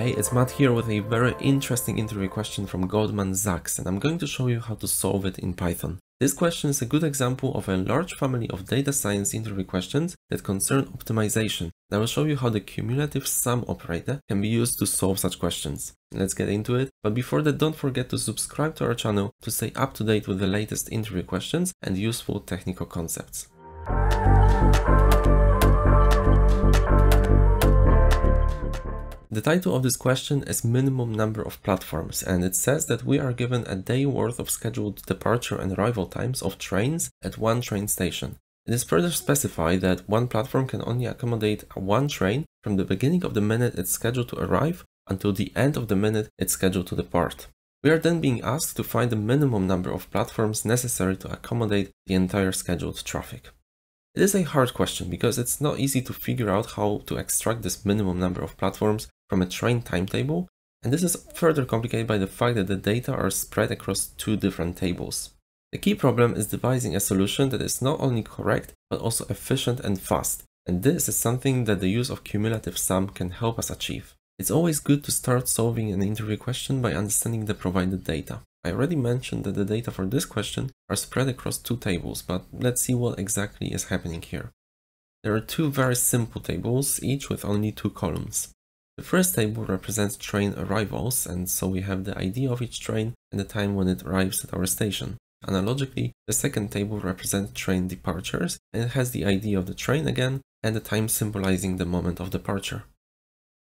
Hey, it's Matt here with a very interesting interview question from Goldman Sachs and I'm going to show you how to solve it in Python. This question is a good example of a large family of data science interview questions that concern optimization. I will show you how the cumulative sum operator can be used to solve such questions. Let's get into it, but before that don't forget to subscribe to our channel to stay up to date with the latest interview questions and useful technical concepts. The title of this question is minimum number of platforms and it says that we are given a day worth of scheduled departure and arrival times of trains at one train station. It is further specified that one platform can only accommodate one train from the beginning of the minute it's scheduled to arrive until the end of the minute it's scheduled to depart. We are then being asked to find the minimum number of platforms necessary to accommodate the entire scheduled traffic. It is a hard question because it's not easy to figure out how to extract this minimum number of platforms from a train timetable, and this is further complicated by the fact that the data are spread across two different tables. The key problem is devising a solution that is not only correct, but also efficient and fast, and this is something that the use of cumulative sum can help us achieve. It's always good to start solving an interview question by understanding the provided data. I already mentioned that the data for this question are spread across two tables, but let's see what exactly is happening here. There are two very simple tables, each with only two columns. The first table represents train arrivals, and so we have the ID of each train and the time when it arrives at our station. Analogically, the second table represents train departures, and it has the ID of the train again and the time symbolizing the moment of departure.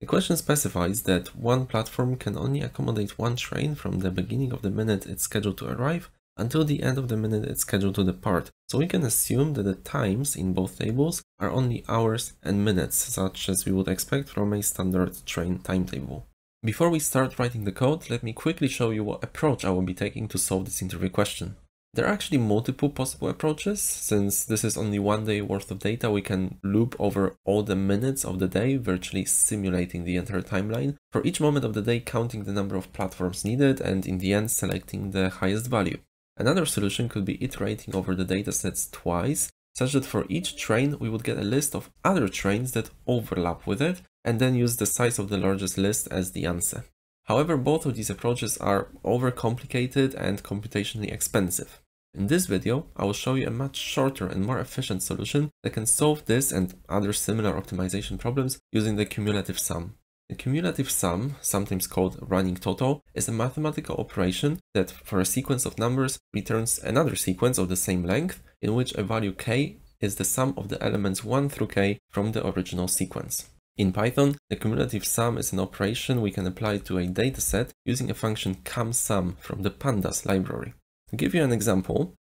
The question specifies that one platform can only accommodate one train from the beginning of the minute it's scheduled to arrive until the end of the minute it's scheduled to depart. So we can assume that the times in both tables are only hours and minutes, such as we would expect from a standard train timetable. Before we start writing the code, let me quickly show you what approach I will be taking to solve this interview question. There are actually multiple possible approaches. Since this is only one day worth of data, we can loop over all the minutes of the day, virtually simulating the entire timeline. For each moment of the day, counting the number of platforms needed and in the end selecting the highest value. Another solution could be iterating over the datasets twice, such that for each train we would get a list of other trains that overlap with it, and then use the size of the largest list as the answer. However, both of these approaches are overcomplicated and computationally expensive. In this video, I will show you a much shorter and more efficient solution that can solve this and other similar optimization problems using the cumulative sum. The cumulative sum, sometimes called running total, is a mathematical operation that for a sequence of numbers returns another sequence of the same length in which a value k is the sum of the elements 1 through k from the original sequence. In Python, the cumulative sum is an operation we can apply to a dataset using a function cumsum from the pandas library. To give you an example,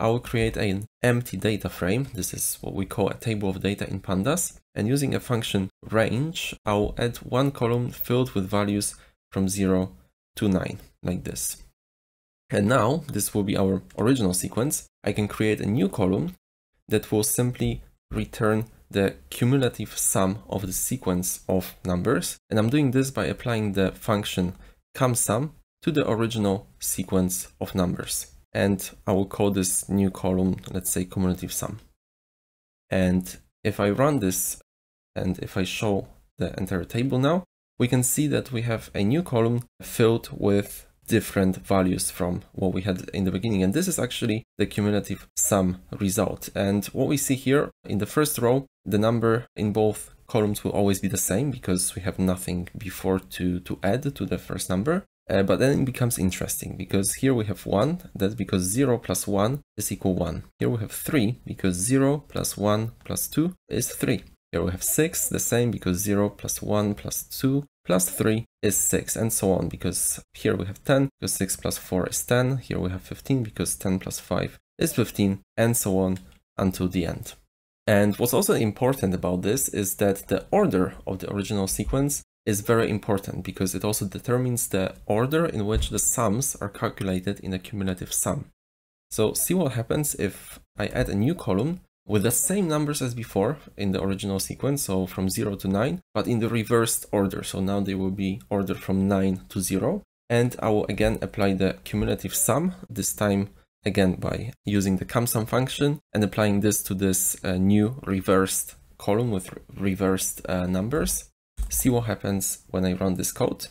I will create an empty data frame. This is what we call a table of data in pandas. And using a function range, I will add one column filled with values from 0 to 9, like this. And now, this will be our original sequence. I can create a new column that will simply return the cumulative sum of the sequence of numbers. And I'm doing this by applying the function cumsum to the original sequence of numbers and I will call this new column, let's say cumulative sum. And if I run this and if I show the entire table now, we can see that we have a new column filled with different values from what we had in the beginning. And this is actually the cumulative sum result. And what we see here in the first row, the number in both columns will always be the same because we have nothing before to, to add to the first number. Uh, but then it becomes interesting because here we have 1, that's because 0 plus 1 is equal 1. Here we have 3 because 0 plus 1 plus 2 is 3. Here we have 6, the same because 0 plus 1 plus 2 plus 3 is 6 and so on because here we have 10 because 6 plus 4 is 10. Here we have 15 because 10 plus 5 is 15 and so on until the end. And what's also important about this is that the order of the original sequence is very important because it also determines the order in which the sums are calculated in a cumulative sum. So see what happens if I add a new column with the same numbers as before in the original sequence, so from 0 to 9, but in the reversed order. So now they will be ordered from 9 to 0. And I will again apply the cumulative sum, this time again by using the cumsum function and applying this to this uh, new reversed column with reversed uh, numbers. See what happens when I run this code.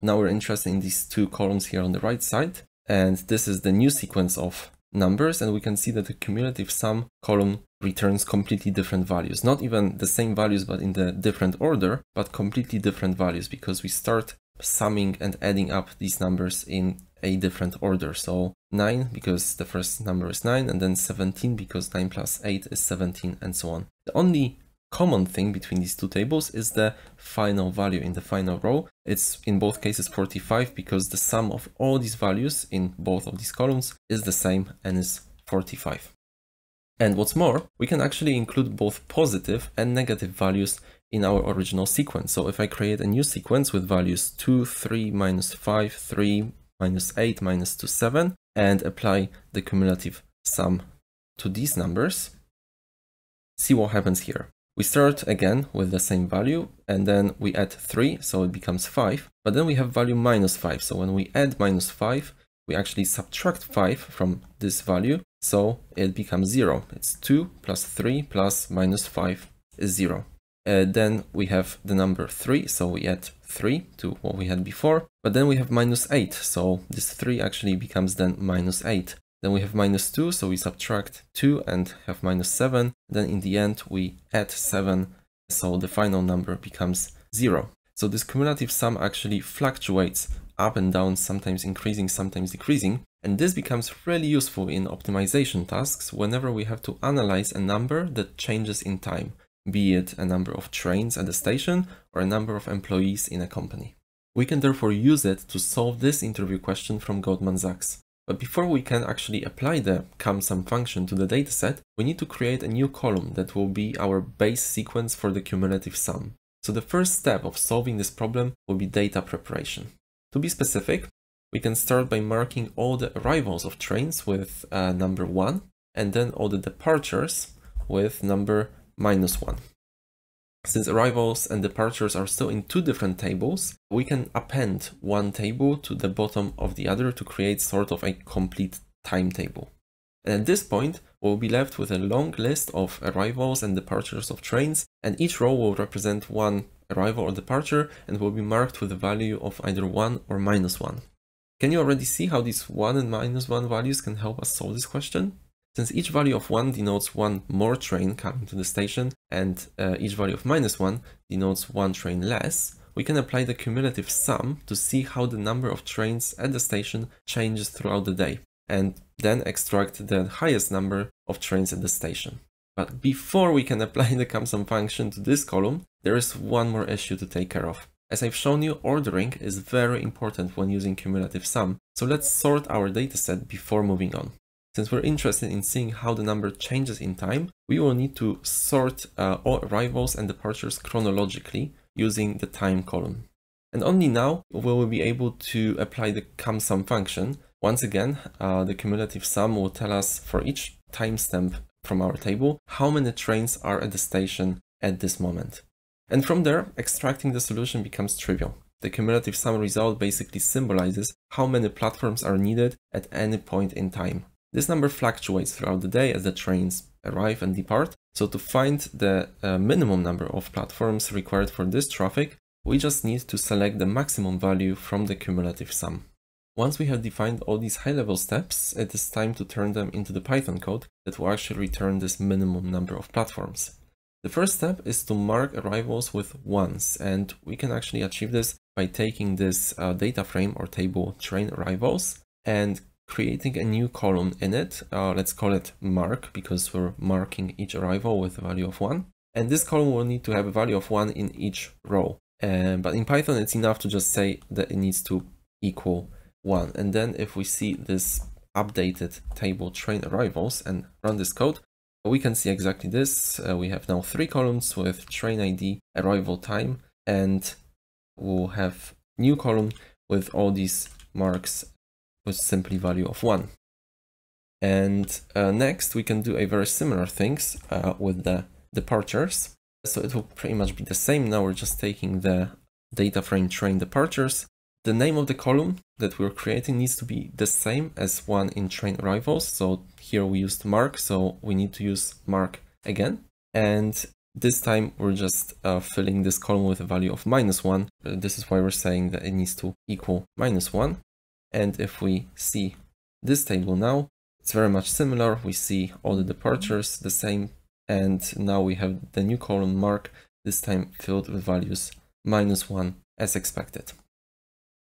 Now we're interested in these two columns here on the right side. And this is the new sequence of numbers. And we can see that the cumulative sum column returns completely different values. Not even the same values, but in the different order, but completely different values because we start summing and adding up these numbers in a different order. So 9 because the first number is 9 and then 17 because 9 plus 8 is 17 and so on. The only common thing between these two tables is the final value in the final row. It's in both cases 45 because the sum of all these values in both of these columns is the same and is 45. And what's more, we can actually include both positive and negative values in our original sequence. So if I create a new sequence with values 2, 3, minus 5, 3, minus 8, minus 2, 7, and apply the cumulative sum to these numbers, see what happens here. We start again with the same value and then we add 3, so it becomes 5. But then we have value minus 5. So when we add minus 5, we actually subtract 5 from this value. So it becomes 0. It's 2 plus 3 plus minus 5 is 0. Uh, then we have the number 3, so we add 3 to what we had before. But then we have minus 8, so this 3 actually becomes then minus 8. Then we have minus 2, so we subtract 2 and have minus 7. Then in the end, we add 7, so the final number becomes 0. So this cumulative sum actually fluctuates up and down, sometimes increasing, sometimes decreasing. And this becomes really useful in optimization tasks whenever we have to analyze a number that changes in time, be it a number of trains at a station or a number of employees in a company. We can therefore use it to solve this interview question from Goldman Sachs. But before we can actually apply the cumsum function to the dataset, we need to create a new column that will be our base sequence for the cumulative sum. So the first step of solving this problem will be data preparation. To be specific, we can start by marking all the arrivals of trains with uh, number 1 and then all the departures with number minus 1. Since arrivals and departures are still in two different tables, we can append one table to the bottom of the other to create sort of a complete timetable. And at this point, we'll be left with a long list of arrivals and departures of trains, and each row will represent one arrival or departure and will be marked with a value of either 1 or minus 1. Can you already see how these 1 and minus 1 values can help us solve this question? Since each value of 1 denotes one more train coming to the station and uh, each value of minus 1 denotes one train less, we can apply the cumulative sum to see how the number of trains at the station changes throughout the day and then extract the highest number of trains at the station. But before we can apply the cumsum function to this column, there is one more issue to take care of. As I've shown you, ordering is very important when using cumulative sum, so let's sort our dataset before moving on. Since we're interested in seeing how the number changes in time, we will need to sort uh, all arrivals and departures chronologically using the time column. And only now will we be able to apply the cumsum function. Once again, uh, the cumulative sum will tell us for each timestamp from our table how many trains are at the station at this moment. And from there, extracting the solution becomes trivial. The cumulative sum result basically symbolizes how many platforms are needed at any point in time. This number fluctuates throughout the day as the trains arrive and depart. So to find the uh, minimum number of platforms required for this traffic, we just need to select the maximum value from the cumulative sum. Once we have defined all these high-level steps, it is time to turn them into the Python code that will actually return this minimum number of platforms. The first step is to mark arrivals with ones, and we can actually achieve this by taking this uh, data frame or table train arrivals and creating a new column in it. Uh, let's call it mark because we're marking each arrival with a value of 1. And this column will need to have a value of 1 in each row. Uh, but in Python, it's enough to just say that it needs to equal 1. And then if we see this updated table train arrivals and run this code, we can see exactly this. Uh, we have now three columns with train ID, arrival time, and we'll have new column with all these marks with simply value of 1. And uh, next we can do a very similar things uh, with the departures. So it will pretty much be the same. Now we're just taking the data frame train departures. The name of the column that we're creating needs to be the same as one in train arrivals. So here we used mark, so we need to use mark again. And this time we're just uh, filling this column with a value of minus 1. Uh, this is why we're saying that it needs to equal minus 1. And if we see this table now, it's very much similar. We see all the departures the same. And now we have the new column mark, this time filled with values minus 1 as expected.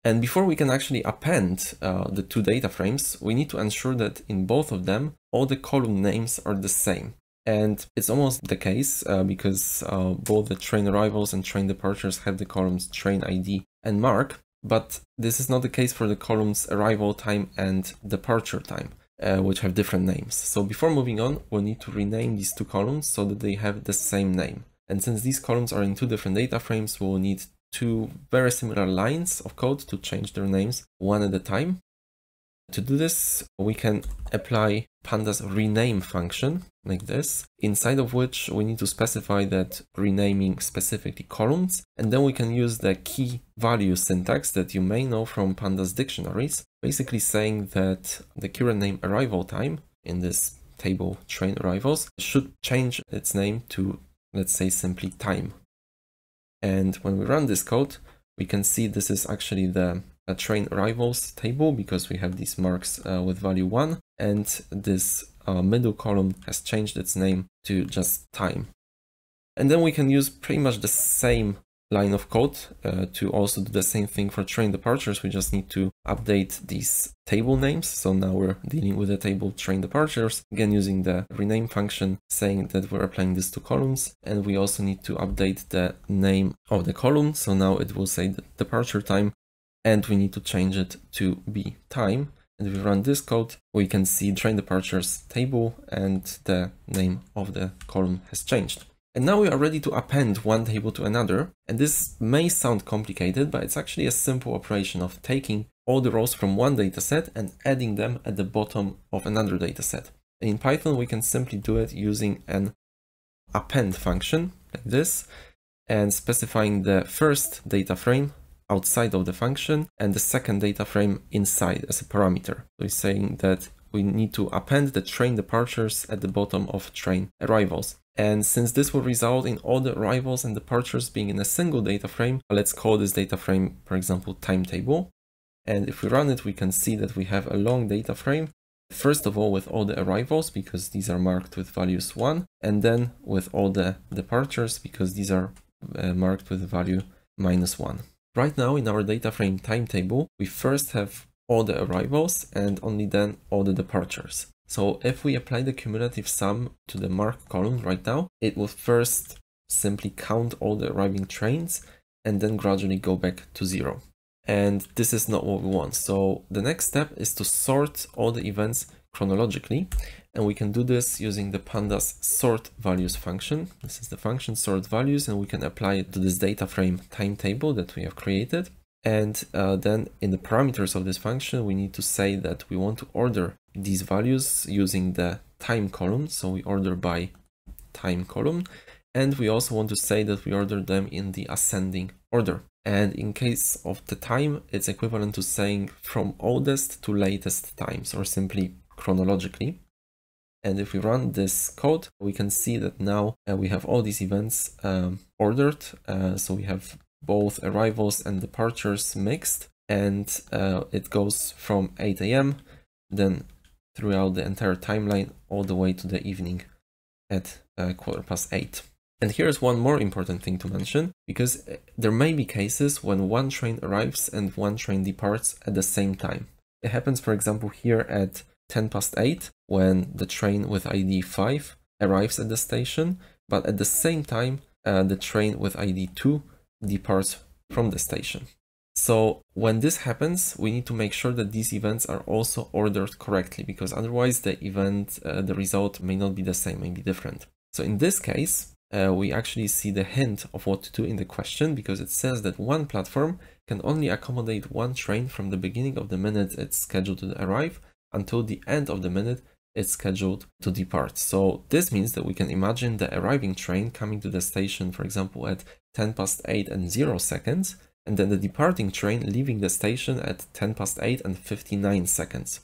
And before we can actually append uh, the two data frames, we need to ensure that in both of them, all the column names are the same. And it's almost the case uh, because uh, both the train arrivals and train departures have the columns train ID and mark, but this is not the case for the columns arrival time and departure time, uh, which have different names. So before moving on, we'll need to rename these two columns so that they have the same name. And since these columns are in two different data frames, we will need two very similar lines of code to change their names one at a time. To do this, we can apply pandas rename function like this, inside of which we need to specify that renaming specifically columns, and then we can use the key value syntax that you may know from pandas dictionaries, basically saying that the current name arrival time in this table train arrivals should change its name to, let's say, simply time. And when we run this code, we can see this is actually the train arrivals table because we have these marks uh, with value 1 and this uh, middle column has changed its name to just time. And then we can use pretty much the same line of code uh, to also do the same thing for train departures. We just need to update these table names. So now we're dealing with the table train departures, again using the rename function saying that we're applying this to columns. And we also need to update the name of the column. So now it will say departure time and we need to change it to be time. And if we run this code, we can see train departures table and the name of the column has changed. And now we are ready to append one table to another. And this may sound complicated, but it's actually a simple operation of taking all the rows from one dataset and adding them at the bottom of another dataset. In Python, we can simply do it using an append function like this and specifying the first data frame outside of the function and the second data frame inside as a parameter. So it's saying that we need to append the train departures at the bottom of train arrivals. And since this will result in all the arrivals and departures being in a single data frame, let's call this data frame, for example, timetable. And if we run it, we can see that we have a long data frame. First of all, with all the arrivals, because these are marked with values 1, and then with all the departures, because these are uh, marked with the value minus 1. Right now in our data frame timetable, we first have all the arrivals and only then all the departures. So if we apply the cumulative sum to the mark column right now, it will first simply count all the arriving trains and then gradually go back to zero. And this is not what we want. So the next step is to sort all the events chronologically. And we can do this using the pandas sort values function. This is the function sort values, and we can apply it to this data frame timetable that we have created. And uh, then in the parameters of this function, we need to say that we want to order these values using the time column. So we order by time column. And we also want to say that we order them in the ascending order. And in case of the time, it's equivalent to saying from oldest to latest times or simply chronologically. And if we run this code, we can see that now uh, we have all these events um, ordered. Uh, so we have both arrivals and departures mixed and uh, it goes from 8 a.m. then throughout the entire timeline all the way to the evening at uh, quarter past 8. And here's one more important thing to mention, because uh, there may be cases when one train arrives and one train departs at the same time. It happens, for example, here at 10 past 8, when the train with ID 5 arrives at the station, but at the same time, uh, the train with ID 2 departs from the station. So when this happens, we need to make sure that these events are also ordered correctly because otherwise the event, uh, the result may not be the same, may be different. So in this case, uh, we actually see the hint of what to do in the question because it says that one platform can only accommodate one train from the beginning of the minute it's scheduled to arrive until the end of the minute it's scheduled to depart. So this means that we can imagine the arriving train coming to the station, for example, at 10 past 8 and 0 seconds, and then the departing train leaving the station at 10 past 8 and 59 seconds.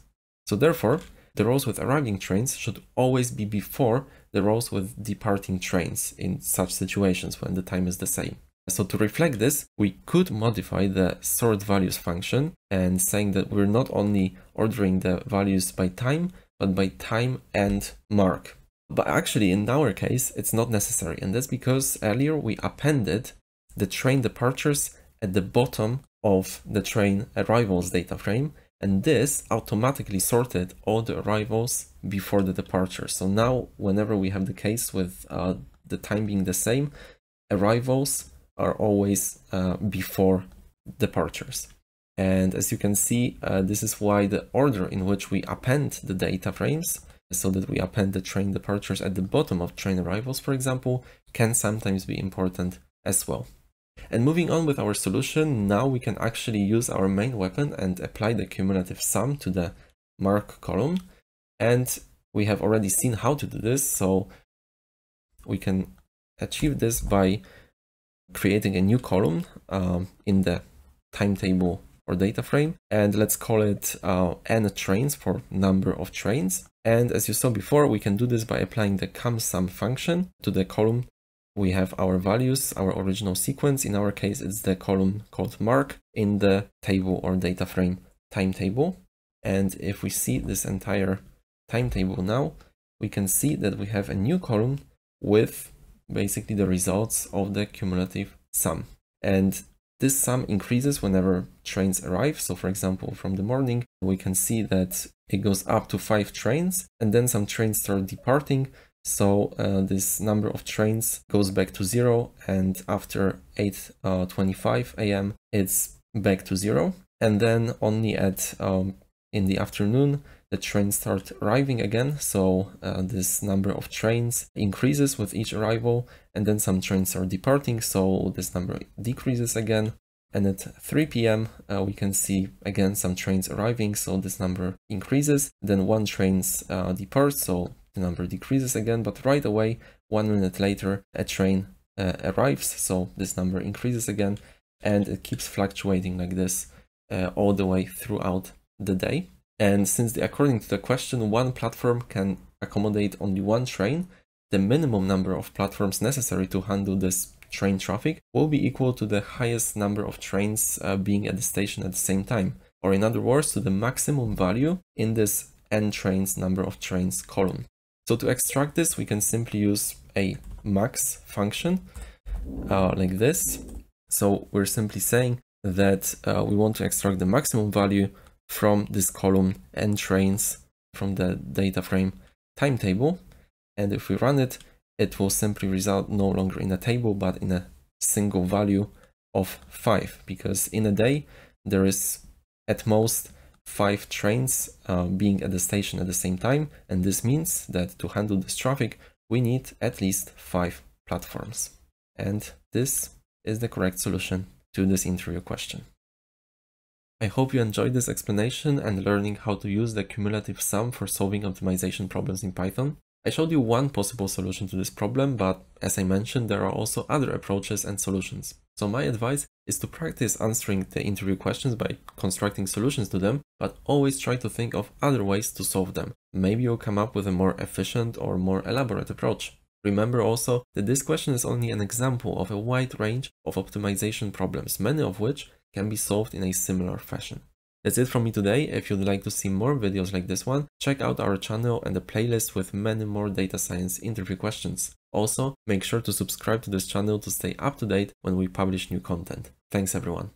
So therefore, the rows with arriving trains should always be before the rows with departing trains in such situations when the time is the same. So to reflect this, we could modify the sort values function and saying that we're not only ordering the values by time, but by time and mark. But actually in our case, it's not necessary. And that's because earlier we appended the train departures at the bottom of the train arrivals data frame. And this automatically sorted all the arrivals before the departure. So now whenever we have the case with uh, the time being the same, arrivals are always uh, before departures. And as you can see, uh, this is why the order in which we append the data frames, so that we append the train departures at the bottom of train arrivals, for example, can sometimes be important as well. And moving on with our solution, now we can actually use our main weapon and apply the cumulative sum to the mark column. And we have already seen how to do this, so we can achieve this by creating a new column um, in the timetable or data frame. And let's call it uh, n trains for number of trains. And as you saw before we can do this by applying the cumsum function to the column. We have our values our original sequence. In our case it's the column called mark in the table or data frame timetable. And if we see this entire timetable now we can see that we have a new column with basically the results of the cumulative sum. And this sum increases whenever trains arrive. So for example, from the morning, we can see that it goes up to five trains and then some trains start departing. So uh, this number of trains goes back to zero and after 8.25 uh, a.m. it's back to zero. And then only at um, in the afternoon, the trains start arriving again. So uh, this number of trains increases with each arrival and then some trains are departing. So this number decreases again. And at 3 p.m. Uh, we can see again some trains arriving. So this number increases. Then one train uh, departs. So the number decreases again. But right away, one minute later, a train uh, arrives. So this number increases again. And it keeps fluctuating like this uh, all the way throughout the day. And since the, according to the question, one platform can accommodate only one train, the minimum number of platforms necessary to handle this train traffic will be equal to the highest number of trains uh, being at the station at the same time, or in other words, to the maximum value in this n trains number of trains column. So to extract this, we can simply use a max function uh, like this. So we're simply saying that uh, we want to extract the maximum value from this column n trains from the data frame timetable. And if we run it, it will simply result no longer in a table, but in a single value of five, because in a day, there is at most five trains uh, being at the station at the same time. And this means that to handle this traffic, we need at least five platforms. And this is the correct solution to this interview question. I hope you enjoyed this explanation and learning how to use the cumulative sum for solving optimization problems in Python. I showed you one possible solution to this problem, but as I mentioned, there are also other approaches and solutions. So my advice is to practice answering the interview questions by constructing solutions to them, but always try to think of other ways to solve them. Maybe you'll come up with a more efficient or more elaborate approach. Remember also that this question is only an example of a wide range of optimization problems, many of which can be solved in a similar fashion. That's it from me today. If you'd like to see more videos like this one, check out our channel and the playlist with many more data science interview questions. Also, make sure to subscribe to this channel to stay up to date when we publish new content. Thanks everyone.